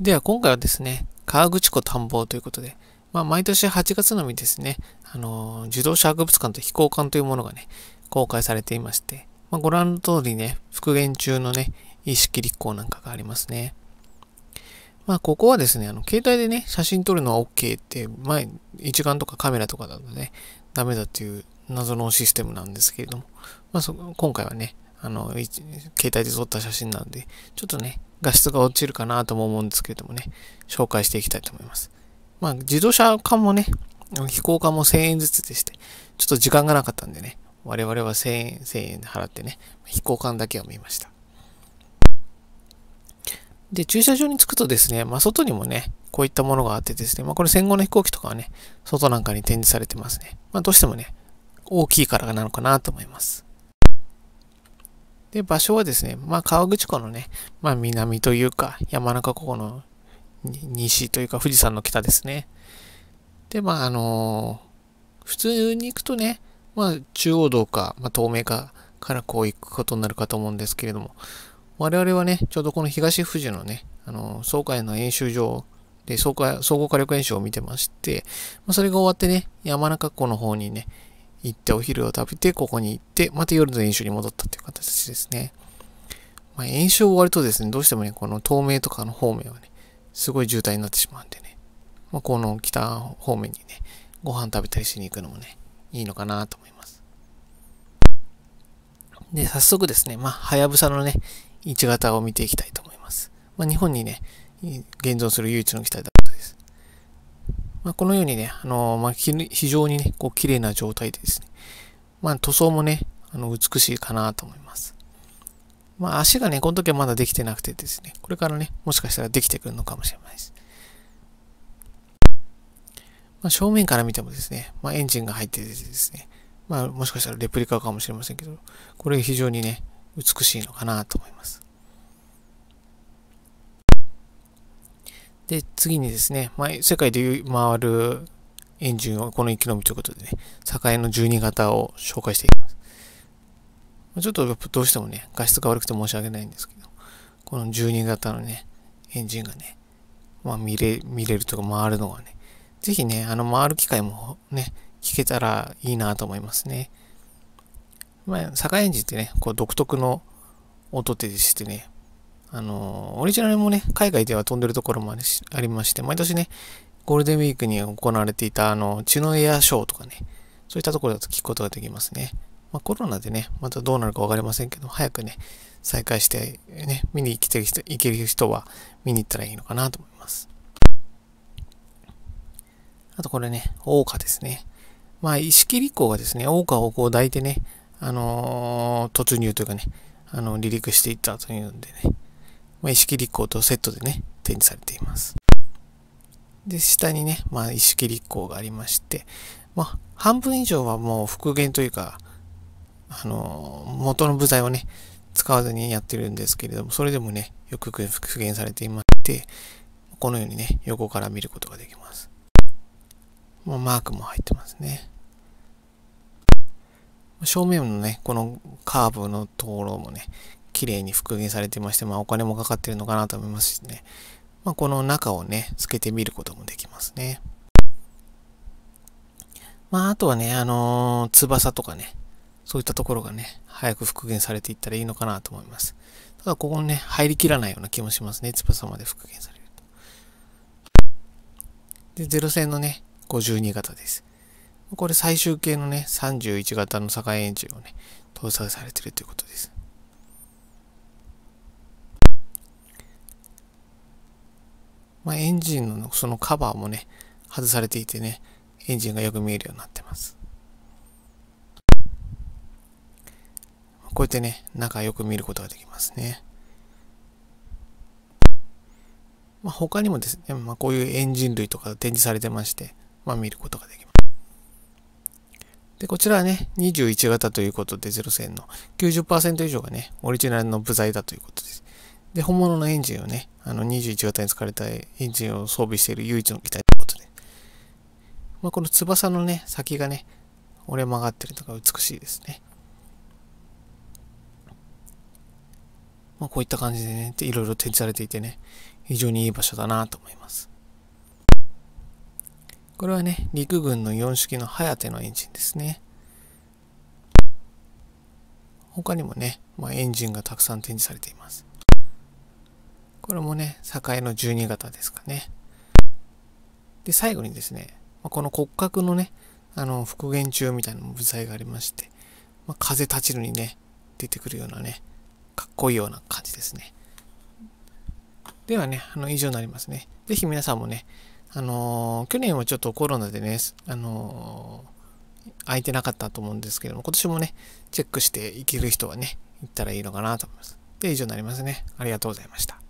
では今回はですね、川口湖探訪ということで、まあ、毎年8月のみですね、あのー、自動車博物館と飛行館というものがね、公開されていまして、まあ、ご覧の通りね、復元中のね、意識立候なんかがありますね。まあ、ここはですね、あの、携帯でね、写真撮るのは OK って、前、一眼とかカメラとかだとね、ダメだっていう謎のシステムなんですけれども、まあ、そ今回はね、あの、携帯で撮った写真なんで、ちょっとね、画質が落ちるかなとも思うんですけれどもね、紹介していきたいと思います。まあ、自動車館もね、飛行館も1000円ずつでして、ちょっと時間がなかったんでね、我々は1000円、1000円払ってね、飛行館だけを見ました。で、駐車場に着くとですね、まあ、外にもね、こういったものがあってですね、まあ、これ戦後の飛行機とかはね、外なんかに展示されてますね。まあ、どうしてもね、大きいからなのかなと思います。で、場所はですね、まあ、川口湖のね、まあ、南というか、山中湖の西というか、富士山の北ですね。で、まあ、あのー、普通に行くとね、まあ、中央道か、まあ、東名かからこう行くことになるかと思うんですけれども、我々はね、ちょうどこの東富士のね、あのー、総会の演習場で総合総合火力演習を見てまして、まあ、それが終わってね、山中湖の方にね、行ってお昼を食べて、ここに行って、また夜の演習に戻ったっていう形ですね。まあ、演習終わるとですね、どうしてもね、この東名とかの方面はね、すごい渋滞になってしまうんでね、まあ、この北方面にね、ご飯食べたりしに行くのもね、いいのかなと思います。で、早速ですね、まあ、はやぶさのね、1型を見ていきたいと思います。まあ、日本にね、現存する唯一の機体だったです。まあ、このようにね、あの、まあ、非常にね、こう、綺麗な状態でですね、まあ、塗装もね、あの、美しいかなと思います。まあ、足がね、この時はまだできてなくてですね、これからね、もしかしたらできてくるのかもしれないです。まあ、正面から見てもですね、まあ、エンジンが入っててですね、まあ、もしかしたらレプリカかもしれませんけど、これ非常にね、美しいのかなと思います。で、次にですね、まあ、世界で回るエンジンをこの生き延びということでね、栄の12型を紹介していきます。ちょっとどうしてもね、画質が悪くて申し訳ないんですけど、この12型のね、エンジンがね、まあ見れ、見れるとか回るのがね、ぜひね、あの回る機会もね、聞けたらいいなと思いますね。まあ、坂エンジンってね、こう独特の音でしてね、あの、オリジナルもね、海外では飛んでるところもありまして、毎年ね、ゴールデンウィークに行われていた、あの、血のエアショーとかね、そういったところだと聞くことができますね。まあ、コロナでね、またどうなるかわかりませんけど、早くね、再開してね、見に来て人、行ける人は見に行ったらいいのかなと思います。あとこれね、大花ですね。まあ、石切立候がですね、大花をこう抱いてね、あのー、突入というかね、あの、離陸していったというんでね、まあ、石切立候とセットでね、展示されています。で、下にね、まあ、石切立候がありまして、まあ、半分以上はもう復元というか、あの、元の部材をね、使わずにやってるんですけれども、それでもね、よく復元されていまして、このようにね、横から見ることができます。まあ、マークも入ってますね。正面のね、このカーブのところもね、綺麗に復元されてまして、まあお金もかかってるのかなと思いますしね。まあこの中をね、透けてみることもできますね。まああとはね、あのー、翼とかね、そういったところがね、早く復元されていったらいいのかなと思います。ただここにね、入りきらないような気もしますね。翼まで復元されると。で、ゼロ戦のね、52型です。これ最終形のね、31型の境エンジンをね、搭載されてるということです。まあ、エンジンのそのカバーもね、外されていてね、エンジンがよく見えるようになってます。こうやってね、中よく見ることができますね。まあ、他にもですね、まあ、こういうエンジン類とか展示されてまして、まあ、見ることができます。で、こちらはね、21型ということで、ゼ線の90%以上がね、オリジナルの部材だということです。で、本物のエンジンをね、あの21型に使われたエンジンを装備している唯一の機体ということで、まあ、この翼のね、先がね、折れ曲がってるのが美しいですね。まあ、こういった感じでね、いろいろ展示されていてね、非常にいい場所だなと思います。これはね、陸軍の4式のハヤテのエンジンですね。他にもね、まあ、エンジンがたくさん展示されています。これもね、栄の12型ですかね。で、最後にですね、この骨格のね、あの、復元中みたいな部材がありまして、まあ、風立ちるにね、出てくるようなね、かっこいいような感じですね。ではね、あの、以上になりますね。ぜひ皆さんもね、あのー、去年はちょっとコロナでね、あのー、空いてなかったと思うんですけども、今年もね、チェックしていける人はね、行ったらいいのかなと思います。で、以上になりますね。ありがとうございました。